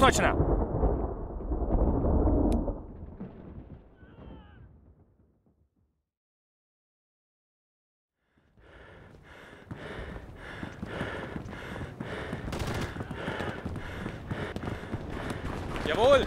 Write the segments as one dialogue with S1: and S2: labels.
S1: Так точно.
S2: Jawohl!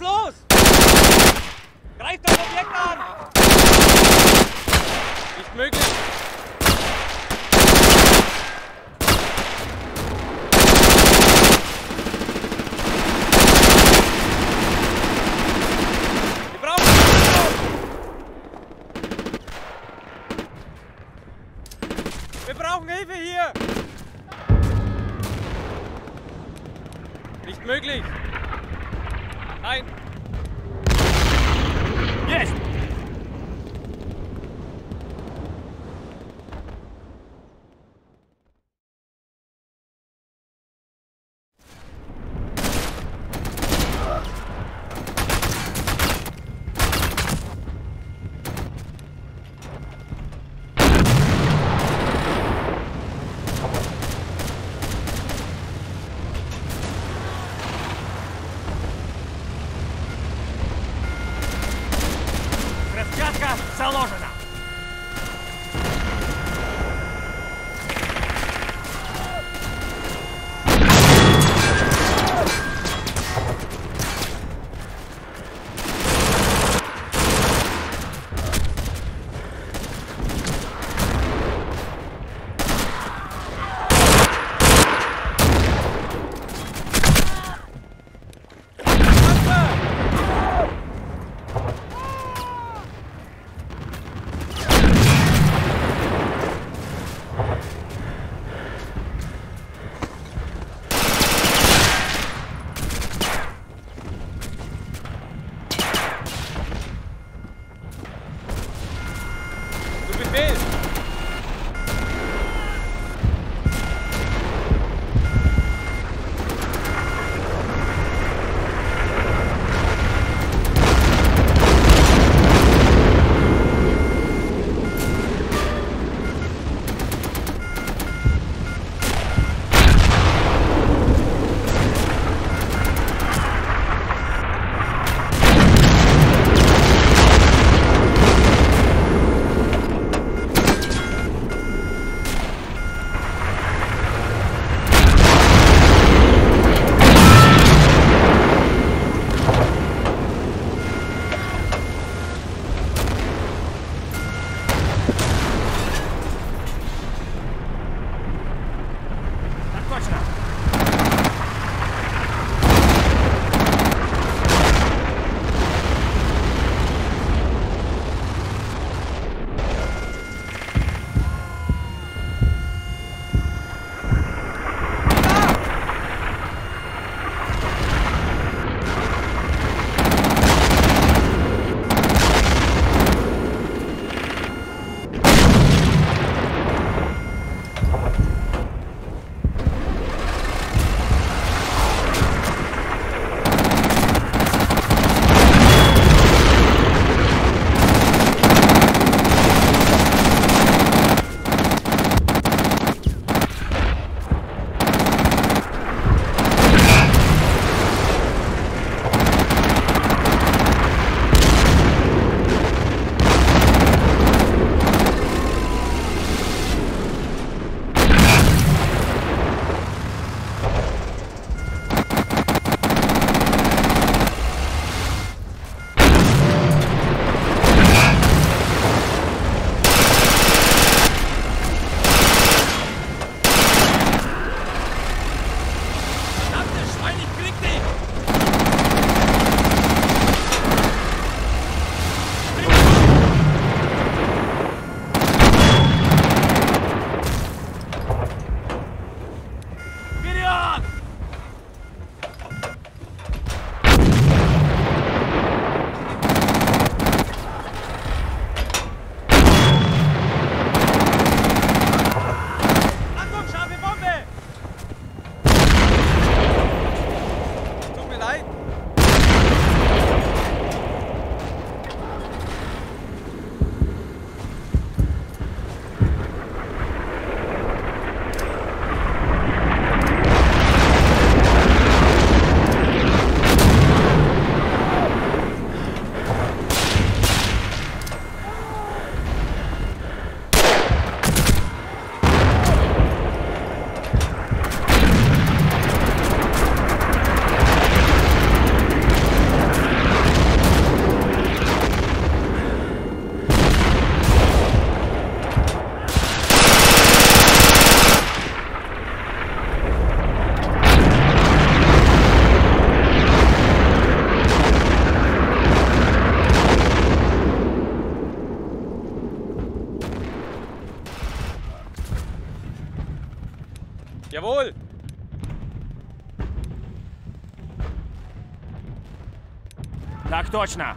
S2: Los, los! Greift das Objekt an! Nicht möglich! Wir brauchen Unterstützung! Wir brauchen Hilfe hier! Nicht möglich! Nein! Yes!
S1: Так точно!